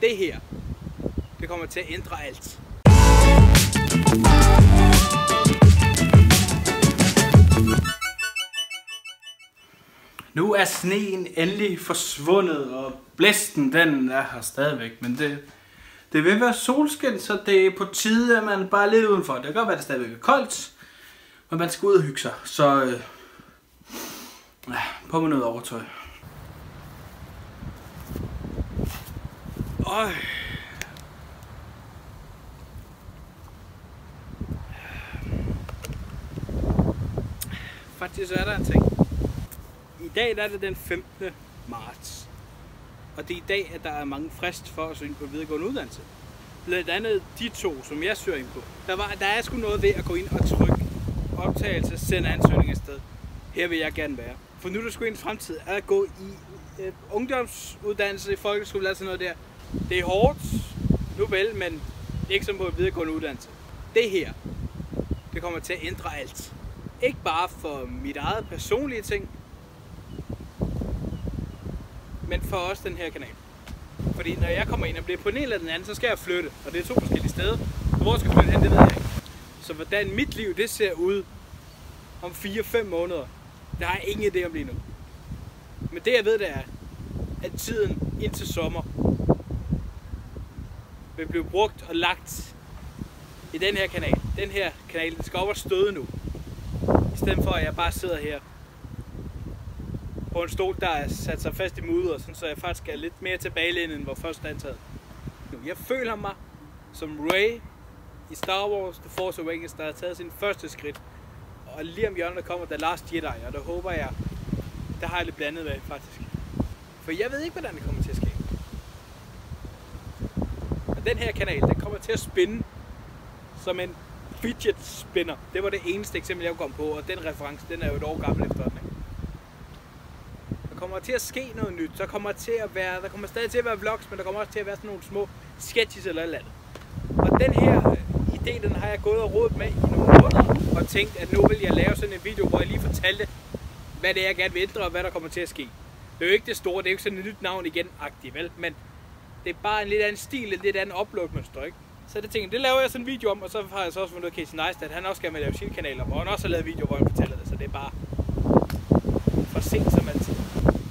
Det her, det kommer til at ændre alt. Nu er sneen endelig forsvundet, og blæsten den er her stadigvæk, men det, det vil være solskin, så det er på tide, at man bare er lidt udenfor. Det kan godt være, at det stadigvæk er koldt, men man skal ud og hygge sig, så øh, på med noget overtøj. Øj. Faktisk er der en ting. I dag der er det den 15. marts. Og det er i dag, at der er mange frist for at søge ind på videregående uddannelse. Blandt andet de to, som jeg søger ind på. Der, var, der er sgu noget ved at gå ind og trykke optagelse, sende ansøgning afsted. Her vil jeg gerne være. For nu er der sgu en fremtid at gå i øh, ungdomsuddannelse i folkeskole eller sådan noget der. Det er hårdt, nu vel, men ikke som på en videregående uddannelse. Det her, det kommer til at ændre alt. Ikke bare for mit eget personlige ting, men for også den her kanal. Fordi når jeg kommer ind og bliver på en eller den anden, så skal jeg flytte. Og det er to forskellige steder. Og hvor jeg skal flytte hen, det ved jeg ikke. Så hvordan mit liv det ser ud om 4-5 måneder, det har jeg ingen idé om lige nu. Men det jeg ved, det er, at tiden indtil sommer vil blive brugt og lagt i den her kanal. Den her kanal, den skal op og støde nu. I stedet for, at jeg bare sidder her på en stol, der er sat sig fast i mudder, sådan, så jeg faktisk er lidt mere tilbagelænet, end hvor først antaget. Jeg føler mig som Ray i Star Wars The Force Awakens, der har taget sin første skridt. Og lige om hjørnet kommer The Last Jedi, og der håber jeg, der har jeg lidt blandet med, faktisk. For jeg ved ikke, hvordan det kommer til at ske. Og den her kanal, den kommer til at spinde som en fidget spinner. Det var det eneste eksempel, jeg kom på, og den reference, den er jo et år gammel efterhånden. Der kommer til at ske noget nyt. Der kommer til at være, der kommer stadig til at være vlogs, men der kommer også til at være sådan nogle små sketches eller eller andet. Og den her øh, idé, den har jeg gået og rodet med i nogle måneder, og tænkt, at nu vil jeg lave sådan en video, hvor jeg lige fortalte, hvad det er, jeg gerne vil ændre, og hvad der kommer til at ske. Det er jo ikke det store, det er jo ikke sådan et nyt navn igen, agtigt, vel? Men det er bare en lidt anden stil, en lidt anden upload-mønster, ikke? Så det tænkte det laver jeg sådan en video om, og så har jeg så også fundet ud af Casey Neistat, han også gerne vil lave sin kanal om, og han også har lavet video, hvor han fortæller det, så det er bare for sent som altid.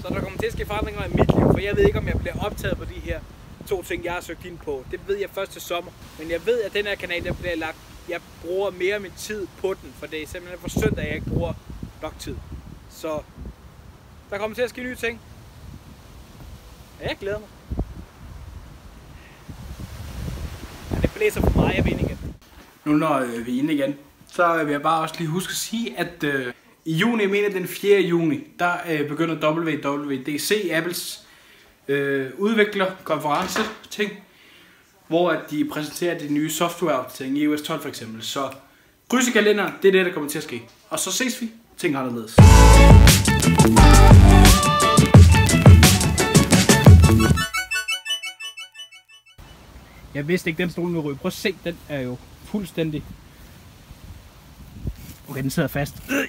Så der kommer til at ske forandringer i mit liv, for jeg ved ikke, om jeg bliver optaget på de her to ting, jeg har søgt ind på. Det ved jeg først til sommer, men jeg ved, at den her kanal, der bliver lagt, jeg bruger mere af min tid på den, for det er simpelthen for søndag, at jeg ikke bruger nok tid. Så der kommer til at ske nye ting. Ja, jeg glæder mig. Ja, det blæser for meget, jeg vil ind igen. Nu når øh, vi er inde igen, så vil jeg bare også lige huske at sige, at øh, i juni, jeg mener den 4. juni, der øh, begynder WWDC, Apples øh, udviklerkonference ting, hvor at de præsenterer de nye software ting i iOS 12 for eksempel. Så kryds i kalenderen, det er det, der kommer til at ske. Og så ses vi. Ting anderledes. Jeg vidste ikke, den stol ville ryge. Prøv at se, den er jo fuldstændig... Okay, den sidder fast. Øh.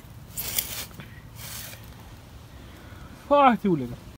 Åh, oh, det er ulækkert.